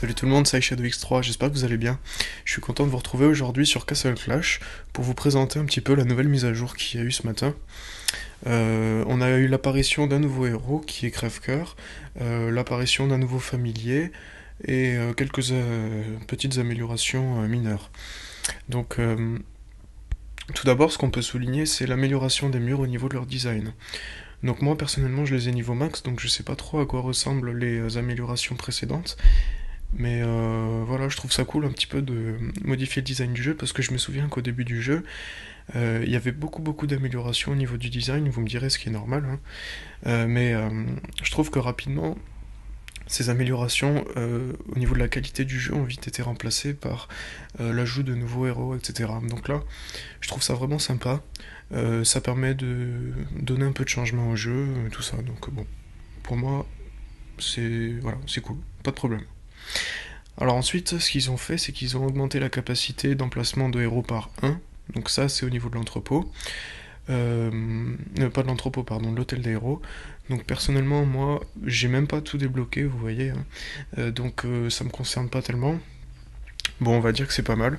Salut tout le monde, c'est Shadow X3, j'espère que vous allez bien. Je suis content de vous retrouver aujourd'hui sur Castle Clash pour vous présenter un petit peu la nouvelle mise à jour qu'il y a eu ce matin. Euh, on a eu l'apparition d'un nouveau héros qui est Crève-Cœur, euh, l'apparition d'un nouveau familier et euh, quelques petites améliorations mineures. Donc tout d'abord ce qu'on peut souligner c'est l'amélioration des murs au niveau de leur design. Donc moi personnellement je les ai niveau max donc je sais pas trop à quoi ressemblent les améliorations précédentes mais euh, voilà, je trouve ça cool un petit peu de modifier le design du jeu parce que je me souviens qu'au début du jeu, euh, il y avait beaucoup beaucoup d'améliorations au niveau du design, vous me direz ce qui est normal, hein. euh, mais je trouve que rapidement, ces améliorations au niveau de la qualité du jeu ont vite été remplacées par l'ajout de nouveaux héros, etc. Donc là, je trouve ça vraiment sympa, ça permet de donner un peu de changement au jeu, tout ça, donc bon, pour moi, c'est voilà, c'est cool, pas de problème. Alors ensuite, ce qu'ils ont fait, c'est qu'ils ont augmenté la capacité d'emplacement de héros par 1. Donc ça, c'est au niveau de l'entrepôt. Euh, euh, pas de l'entrepôt, pardon, de l'hôtel des héros. Donc personnellement, moi, j'ai même pas tout débloqué, vous voyez. Hein. Euh, donc ça me concerne pas tellement. Bon, on va dire que c'est pas mal.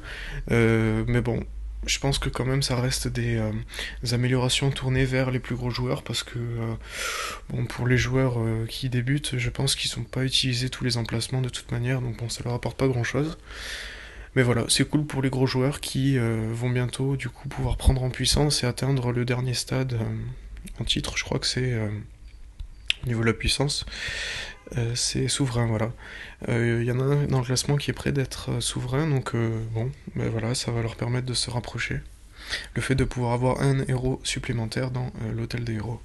mais bon, je pense que quand même ça reste des, euh, améliorations tournées vers les plus gros joueurs parce que euh, bon pour les joueurs euh, qui débutent je pense qu'ils sont pas utilisés tous les emplacements de toute manière donc bon ça leur apporte pas grand chose mais voilà c'est cool pour les gros joueurs qui vont bientôt du coup pouvoir prendre en puissance et atteindre le dernier stade en titre. Je crois que c'est au niveau de la puissance euh, c'est souverain, voilà. Il euh, y en a un dans le classement qui est prêt d'être euh, souverain, donc bon, ben voilà, ça va leur permettre de se rapprocher. Le fait de pouvoir avoir un héros supplémentaire dans l'hôtel des héros.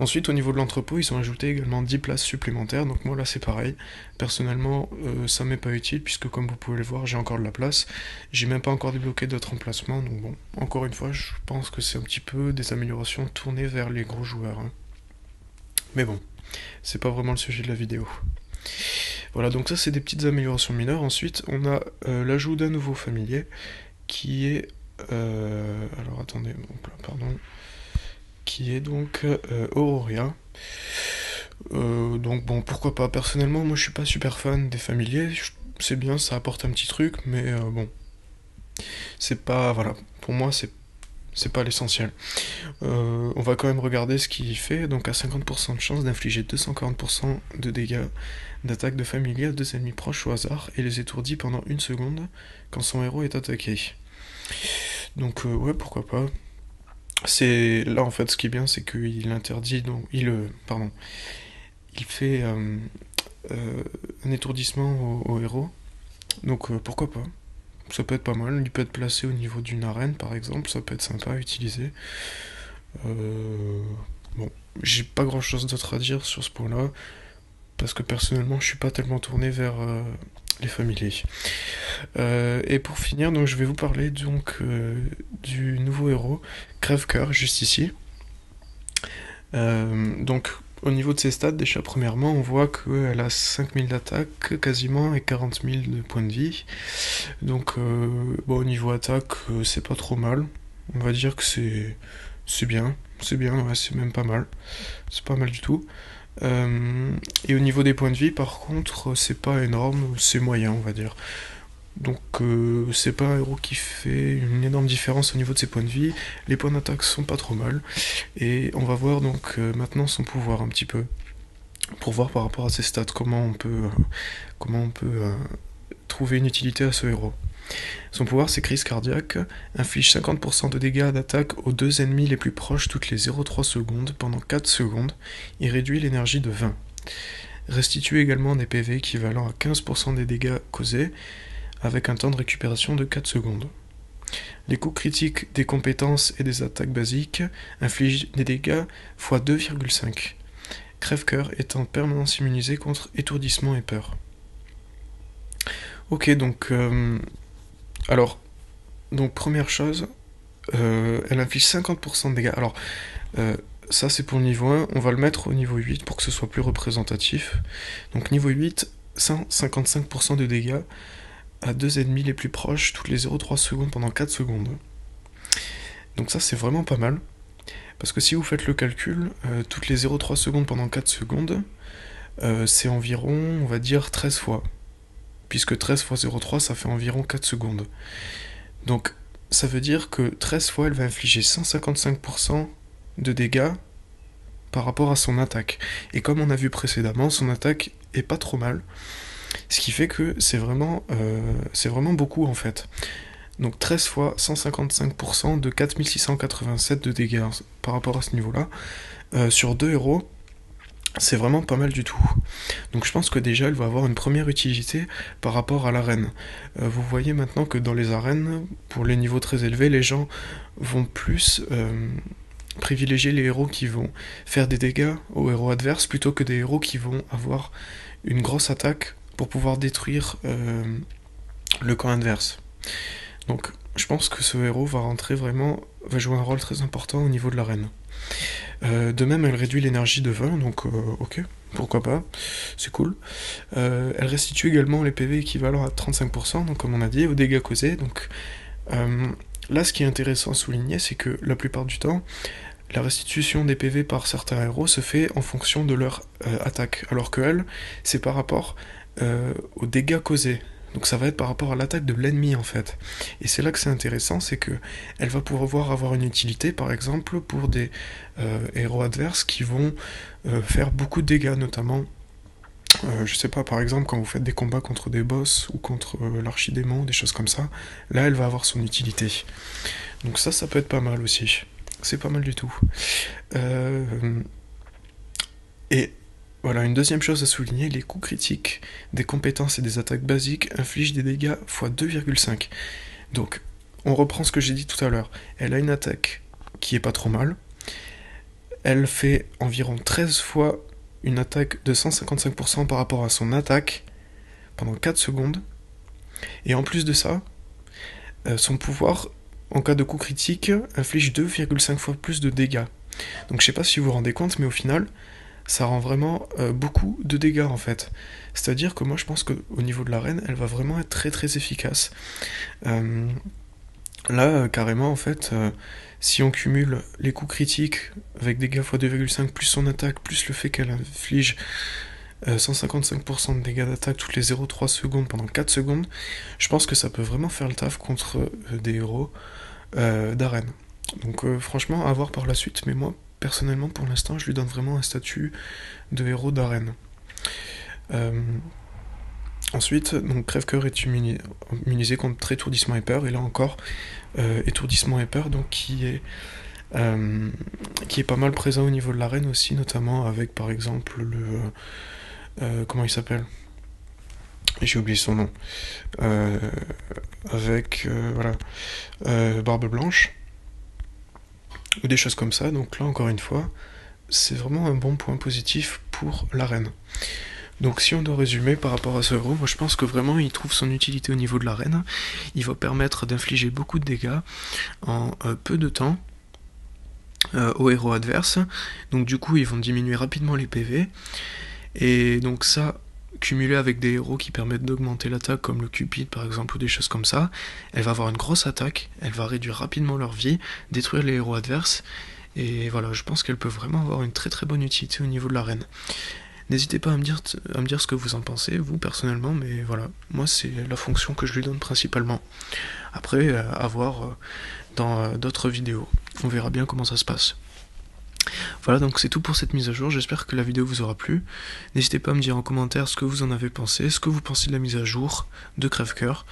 Ensuite, au niveau de l'entrepôt, ils ont ajouté également 10 places supplémentaires, donc moi là c'est pareil. Personnellement, ça m'est pas utile, puisque comme vous pouvez le voir, j'ai encore de la place. J'ai même pas encore débloqué d'autres emplacements, donc bon, encore une fois, je pense que c'est un petit peu des améliorations tournées vers les gros joueurs. Hein. Mais bon, c'est pas vraiment le sujet de la vidéo. Voilà, donc ça c'est des petites améliorations mineures. Ensuite, on a euh, l'ajout d'un nouveau familier qui est... Euh, alors attendez, pardon. Qui est donc euh, Auroria. donc bon, pourquoi pas. Personnellement, moi je suis pas super fan des familiers. C'est bien, ça apporte un petit truc, mais bon. C'est pas... Voilà, pour moi c'est c'est pas l'essentiel. Euh, on va quand même regarder ce qu'il fait, donc à 50% de chance d'infliger 240% de dégâts d'attaque de familier à deux ennemis proches au hasard et les étourdit pendant une seconde quand son héros est attaqué. Donc euh, ouais, pourquoi pas. C'est là en fait ce qui est bien, c'est qu'il interdit donc il euh, pardon, il fait un étourdissement au héros. Donc pourquoi pas ça peut être pas mal. Il peut être placé au niveau d'une arène, par exemple, ça peut être sympa à utiliser. Euh, bon, j'ai pas grand chose d'autre à dire sur ce point-là, parce que personnellement, je suis pas tellement tourné vers euh, les familiers. Euh, et pour finir, donc, je vais vous parler donc du nouveau héros, Crève-Cœur, juste ici. donc, au niveau de ses stats, déjà premièrement, on voit qu'elle a 5000 d'attaque quasiment et 40 000 de points de vie. Donc euh, bon, au niveau attaque, euh, c'est pas trop mal. On va dire que c'est bien, c'est bien, c'est même pas mal. C'est pas mal du tout. Euh, et au niveau des points de vie, par contre, c'est pas énorme, c'est moyen, on va dire. Donc euh, c'est pas un héros qui fait une énorme différence au niveau de ses points de vie. Les points d'attaque sont pas trop mal. Et on va voir donc euh, maintenant son pouvoir un petit peu. Pour voir par rapport à ses stats comment on peut, euh, comment on peut trouver une utilité à ce héros. Son pouvoir c'est crise cardiaque, inflige 50% de dégâts d'attaque aux deux ennemis les plus proches toutes les 0,3 secondes pendant 4 secondes et réduit l'énergie de 20. Restitue également des PV équivalents à 15% des dégâts causés avec un temps de récupération de 4 secondes. Les coups critiques des compétences et des attaques basiques infligent des dégâts x 2,5. Crève-cœur est en permanence immunisé contre étourdissement et peur. Ok, donc. Euh, alors, donc première chose, euh, elle inflige 50% de dégâts. Alors, euh, ça c'est pour le niveau 1, on va le mettre au niveau 8 pour que ce soit plus représentatif. Donc niveau 8, 155% de dégâts à deux ennemis les plus proches toutes les 0,3 secondes pendant 4 secondes. Donc ça c'est vraiment pas mal. Parce que si vous faites le calcul, euh, toutes les 0,3 secondes pendant 4 secondes, euh, c'est environ, on va dire, 13 fois. puisque 13 fois 0,3 ça fait environ 4 secondes. Donc ça veut dire que 13 fois elle va infliger 155% de dégâts par rapport à son attaque. Et comme on a vu précédemment, son attaque est pas trop mal. Ce qui fait que c'est vraiment, euh, vraiment beaucoup en fait. Donc 13 fois 155% de 4687 de dégâts par rapport à ce niveau-là. Euh, sur deux héros, c'est vraiment pas mal du tout. Donc je pense que déjà elle va avoir une première utilité par rapport à l'arène. Euh, vous voyez maintenant que dans les arènes, pour les niveaux très élevés, les gens vont plus privilégier les héros qui vont faire des dégâts aux héros adverses plutôt que des héros qui vont avoir une grosse attaque pour pouvoir détruire euh, le camp adverse. Donc je pense que ce héros va rentrer vraiment, va jouer un rôle très important au niveau de l'arène. Euh, de même, elle réduit l'énergie de 20, donc euh, ok, pourquoi pas, c'est cool. elle restitue également les PV équivalents à 35%, donc comme on a dit, aux dégâts causés. Donc là, ce qui est intéressant à souligner, c'est que la plupart du temps, la restitution des PV par certains héros se fait en fonction de leur attaque, alors que elle, c'est par rapport euh, aux dégâts causés. Donc ça va être par rapport à l'attaque de l'ennemi en fait. Et c'est là que c'est intéressant, c'est que elle va pouvoir avoir une utilité, par exemple, pour des euh, héros adverses qui vont euh, faire beaucoup de dégâts, notamment. je sais pas, par exemple, quand vous faites des combats contre des boss ou contre l'archidémon, des choses comme ça, là elle va avoir son utilité. Donc ça, ça peut être pas mal aussi. C'est pas mal du tout. Et voilà, une deuxième chose à souligner, les coups critiques des compétences et des attaques basiques infligent des dégâts x 2,5. Donc, on reprend ce que j'ai dit tout à l'heure. Elle a une attaque qui est pas trop mal. Elle fait environ 13 fois une attaque de 155% par rapport à son attaque pendant 4 secondes. Et en plus de ça, euh, son pouvoir, en cas de coup critique, inflige 2,5 fois plus de dégâts. Donc je sais pas si vous vous rendez compte, mais au final, ça rend vraiment euh, beaucoup de dégâts en fait. C'est-à-dire que moi je pense qu'au niveau de l'arène, elle va vraiment être très très efficace. Euh, là, euh, carrément en fait, si on cumule les coups critiques avec dégâts x 2,5 plus son attaque, plus le fait qu'elle inflige 155% de dégâts d'attaque toutes les 0,3 secondes pendant 4 secondes, je pense que ça peut vraiment faire le taf contre des héros d'arène. Donc franchement, à voir par la suite, mais moi personnellement, pour l'instant, je lui donne vraiment un statut de héros d'arène. Euh, ensuite, donc Crève-Cœur est immunisé contre étourdissement et peur, et là encore, euh, étourdissement et peur, donc qui est, euh, qui est pas mal présent au niveau de l'arène aussi, notamment avec par exemple le. comment il s'appelle? J'ai oublié son nom. avec Barbe Blanche ou des choses comme ça. Donc là, encore une fois, c'est vraiment un bon point positif pour l'arène. Donc si on doit résumer par rapport à ce héros, moi je pense que vraiment il trouve son utilité au niveau de l'arène. Il va permettre d'infliger beaucoup de dégâts en euh, peu de temps euh, aux héros adverses. Donc du coup ils vont diminuer rapidement les PV. Et donc ça, cumulé avec des héros qui permettent d'augmenter l'attaque comme le Cupid par exemple ou des choses comme ça, elle va avoir une grosse attaque, elle va réduire rapidement leur vie, détruire les héros adverses, et voilà, je pense qu'elle peut vraiment avoir une très très bonne utilité au niveau de l'arène. N'hésitez pas à me, dire, à me dire ce que vous en pensez, vous personnellement, mais voilà, moi c'est la fonction que je lui donne principalement. Après, euh, à voir euh, dans euh, d'autres vidéos, on verra bien comment ça se passe. Voilà, donc c'est tout pour cette mise à jour. J'espère que la vidéo vous aura plu. N'hésitez pas à me dire en commentaire ce que vous en avez pensé, ce que vous pensez de la mise à jour de Crève-Cœur.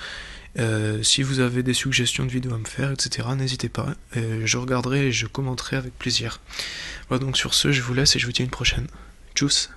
Euh, si vous avez des suggestions de vidéos à me faire, etc., n'hésitez pas. je regarderai et je commenterai avec plaisir. Voilà, donc sur ce, je vous laisse et je vous dis à une prochaine. Tchuss